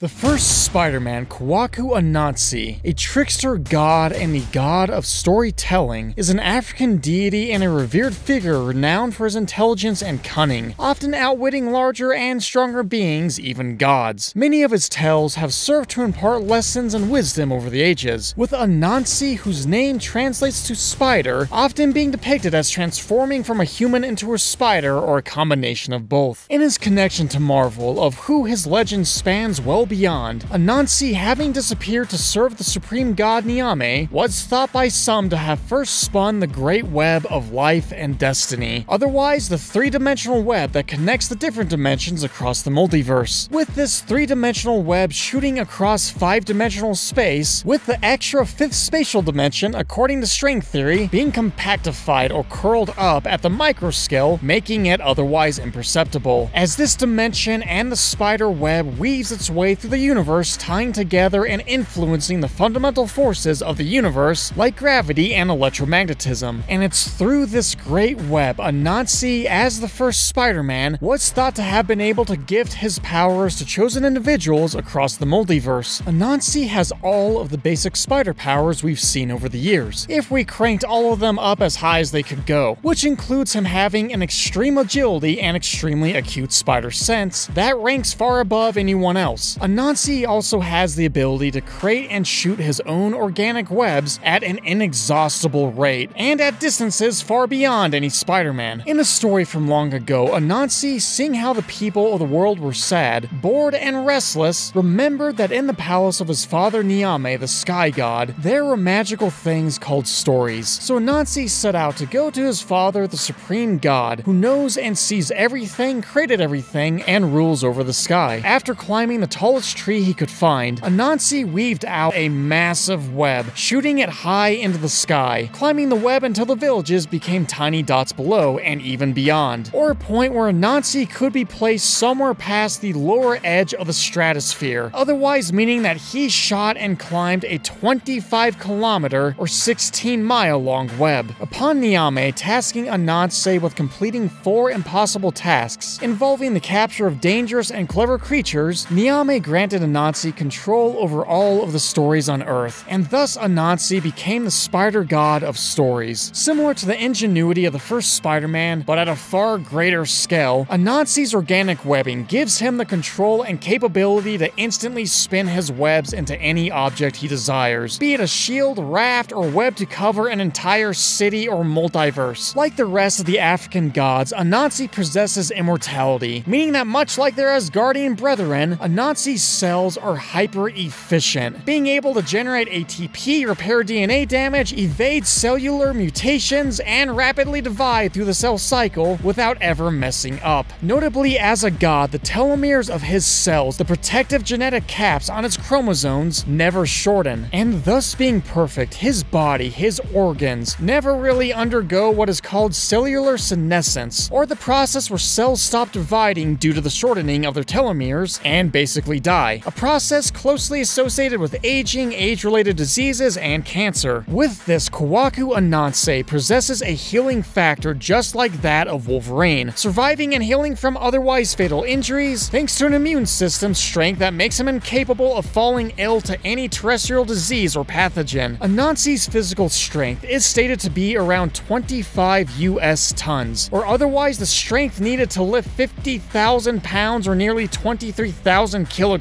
The first Spider-Man, Kwaku Anansi, a trickster god and the god of storytelling, is an African deity and a revered figure renowned for his intelligence and cunning, often outwitting larger and stronger beings, even gods. Many of his tales have served to impart lessons and wisdom over the ages, with Anansi, whose name translates to spider, often being depicted as transforming from a human into a spider or a combination of both. In his connection to Marvel, of who his legend spans well beyond, Anansi having disappeared to serve the supreme god Nyame was thought by some to have first spun the great web of life and destiny, otherwise the three-dimensional web that connects the different dimensions across the multiverse. With this three-dimensional web shooting across five-dimensional space, with the extra fifth spatial dimension, according to string theory, being compactified or curled up at the microscale, making it otherwise imperceptible. As this dimension and the spider web weaves its way through the universe, tying together and influencing the fundamental forces of the universe, like gravity and electromagnetism. And it's through this great web, Anansi, as the first Spider-Man, was thought to have been able to gift his powers to chosen individuals across the multiverse. Anansi has all of the basic spider powers we've seen over the years, if we cranked all of them up as high as they could go, which includes him having an extreme agility and extremely acute spider sense that ranks far above anyone else. Anansi also has the ability to create and shoot his own organic webs at an inexhaustible rate, and at distances far beyond any Spider-Man. In a story from long ago, Anansi, seeing how the people of the world were sad, bored, and restless, remembered that in the palace of his father Nyame, the Sky God, there were magical things called stories. So Anansi set out to go to his father, the Supreme God, who knows and sees everything, created everything, and rules over the sky. After climbing the tallest tree he could find, Anansi weaved out a massive web, shooting it high into the sky, climbing the web until the villages became tiny dots below and even beyond, or a point where Anansi could be placed somewhere past the lower edge of the stratosphere, otherwise meaning that he shot and climbed a 25 kilometer or 16 mile long web. Upon Nyame tasking Anansi with completing four impossible tasks involving the capture of dangerous and clever creatures, Nyame granted Anansi control over all of the stories on Earth, and thus Anansi became the spider god of stories. Similar to the ingenuity of the first Spider-Man, but at a far greater scale, Anansi's organic webbing gives him the control and capability to instantly spin his webs into any object he desires, be it a shield, raft, or web to cover an entire city or multiverse. Like the rest of the African gods, Anansi possesses immortality, meaning that much like their Asgardian brethren, Anansi's cells are hyper efficient, being able to generate ATP, repair DNA damage, evade cellular mutations, and rapidly divide through the cell cycle without ever messing up. Notably, as a god, the telomeres of his cells, the protective genetic caps on its chromosomes, never shorten, and thus being perfect, his body, his organs, never really undergo what is called cellular senescence, or the process where cells stop dividing due to the shortening of their telomeres and basically die, a process closely associated with aging, age-related diseases, and cancer. With this, Kwaku Anansi possesses a healing factor just like that of Wolverine, surviving and healing from otherwise fatal injuries thanks to an immune system strength that makes him incapable of falling ill to any terrestrial disease or pathogen. Anansi's physical strength is stated to be around 25 US tons, or otherwise the strength needed to lift 50,000 pounds or nearly 23,000 kilograms,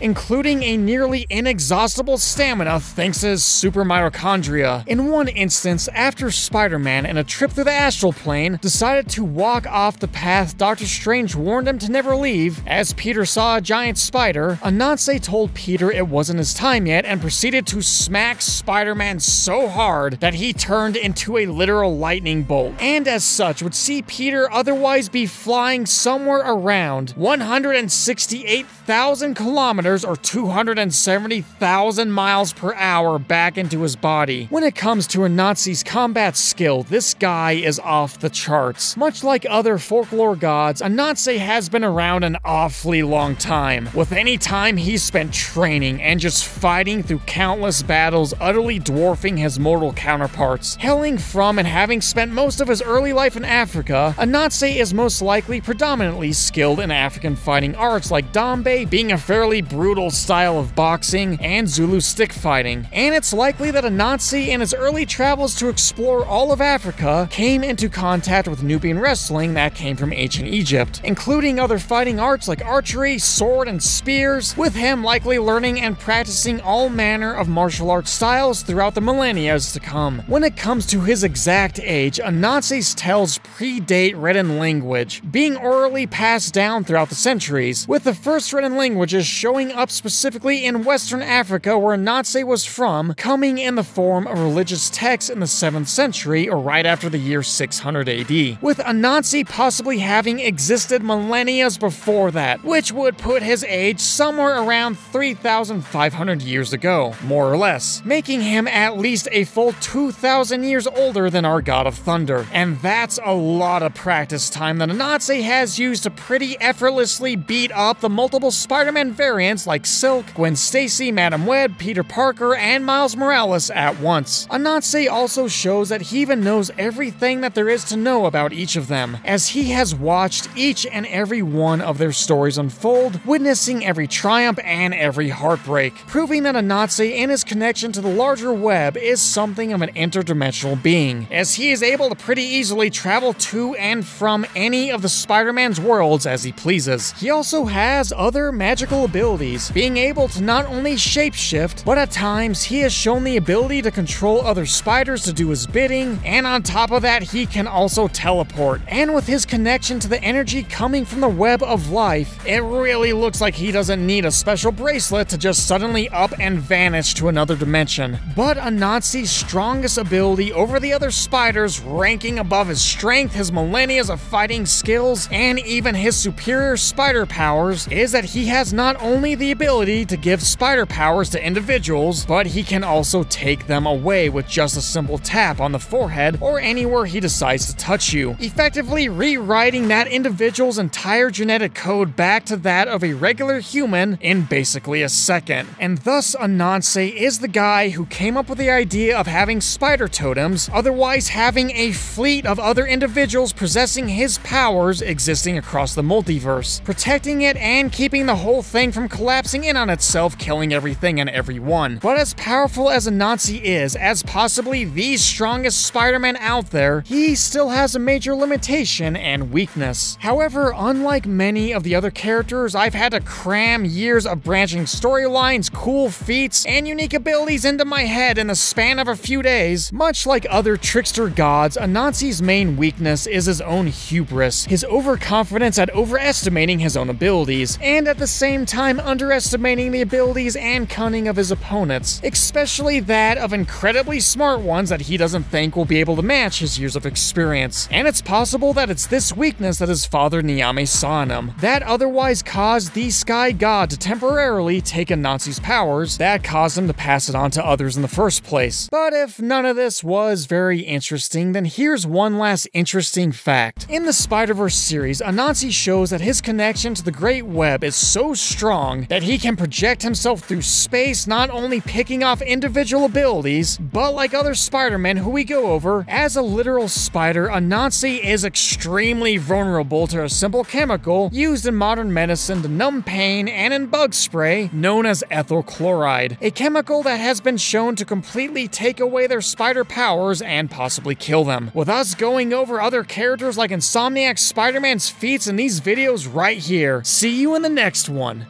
including a nearly inexhaustible stamina thanks to his super mitochondria. In one instance, after Spider-Man and a trip through the astral plane decided to walk off the path Doctor Strange warned him to never leave, as Peter saw a giant spider, Anansi told Peter it wasn't his time yet and proceeded to smack Spider-Man so hard that he turned into a literal lightning bolt, and as such would see Peter otherwise be flying somewhere around 168,000 kilometers or 270,000 miles per hour back into his body. When it comes to Anansi's combat skill, this guy is off the charts. Much like other folklore gods, Anansi has been around an awfully long time, with any time he's spent training and just fighting through countless battles utterly dwarfing his mortal counterparts. Hailing from and having spent most of his early life in Africa, Anansi is most likely predominantly skilled in African fighting arts like Dambe, being a a fairly brutal style of boxing and Zulu stick fighting. And it's likely that Anansi in his early travels to explore all of Africa came into contact with Nubian wrestling that came from ancient Egypt, including other fighting arts like archery, sword, and spears, with him likely learning and practicing all manner of martial arts styles throughout the millennia to come. When it comes to his exact age, Anansi's tales predate written language, being orally passed down throughout the centuries, with the first written languages showing up specifically in Western Africa where Anansi was from, coming in the form of religious texts in the 7th century or right after the year 600 AD, with Anansi possibly having existed millennia before that, which would put his age somewhere around 3,500 years ago, more or less, making him at least a full 2,000 years older than our God of Thunder. And that's a lot of practice time that Anansi has used to pretty effortlessly beat up the multiple Spider-Man variants like Silk, Gwen Stacy, Madam Web, Peter Parker, and Miles Morales at once. Anansi also shows that he even knows everything that there is to know about each of them, as he has watched each and every one of their stories unfold, witnessing every triumph and every heartbreak, proving that Anansi and his connection to the larger web is something of an interdimensional being, as he is able to pretty easily travel to and from any of the Spider-Man's worlds as he pleases. He also has other magical abilities, being able to not only shapeshift, but at times he has shown the ability to control other spiders to do his bidding, and on top of that, he can also teleport. And with his connection to the energy coming from the web of life, it really looks like he doesn't need a special bracelet to just suddenly up and vanish to another dimension. But Anansi's strongest ability over the other spiders, ranking above his strength, his millennia of fighting skills, and even his superior spider powers, is that he has not only the ability to give spider powers to individuals, but he can also take them away with just a simple tap on the forehead or anywhere he decides to touch you, effectively rewriting that individual's entire genetic code back to that of a regular human in basically a second. And thus, Anansi is the guy who came up with the idea of having spider totems, otherwise having a fleet of other individuals possessing his powers existing across the multiverse, protecting it and keeping the whole thing from collapsing in on itself, killing everything and everyone. But as powerful as Anansi is, as possibly the strongest Spider-Man out there, he still has a major limitation and weakness. However, unlike many of the other characters, I've had to cram years of branching storylines, cool feats, and unique abilities into my head in the span of a few days. Much like other trickster gods, Anansi's main weakness is his own hubris, his overconfidence at overestimating his own abilities, and at the same time underestimating the abilities and cunning of his opponents, especially that of incredibly smart ones that he doesn't think will be able to match his years of experience. And it's possible that it's this weakness that his father Nyame saw in him, that otherwise caused the Sky God to temporarily take Anansi's powers, that caused him to pass it on to others in the first place. But if none of this was very interesting, then here's one last interesting fact. In the Spider-Verse series, Anansi shows that his connection to the Great Web is so strong that he can project himself through space, not only picking off individual abilities, but like other Spider-Men who we go over, as a literal spider, Anansi is extremely vulnerable to a simple chemical used in modern medicine to numb pain and in bug spray known as ethyl chloride, a chemical that has been shown to completely take away their spider powers and possibly kill them. With us going over other characters like Insomniac Spider-Man's feats in these videos right here. See you in the next one.